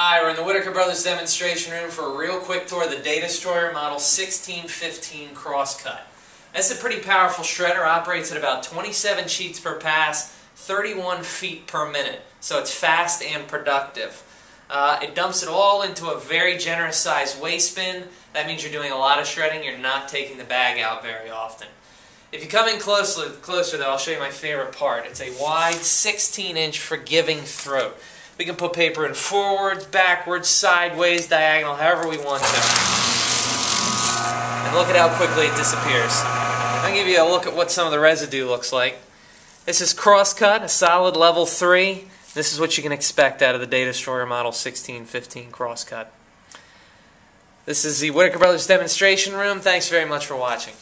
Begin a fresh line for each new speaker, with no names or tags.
Hi, we're in the Whitaker Brothers demonstration room for a real quick tour of the Datastroyer Model 1615 Crosscut. That's a pretty powerful shredder, operates at about 27 sheets per pass, 31 feet per minute, so it's fast and productive. Uh, it dumps it all into a very generous sized waste bin. That means you're doing a lot of shredding, you're not taking the bag out very often. If you come in closer, closer though, I'll show you my favorite part. It's a wide 16 inch forgiving throat. We can put paper in forwards, backwards, sideways, diagonal, however we want to. And look at how quickly it disappears. I'll give you a look at what some of the residue looks like. This is Crosscut, a solid level 3. This is what you can expect out of the Datastroyer Model 1615 Crosscut. This is the Whitaker Brothers demonstration room. Thanks very much for watching.